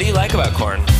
What do you like about corn?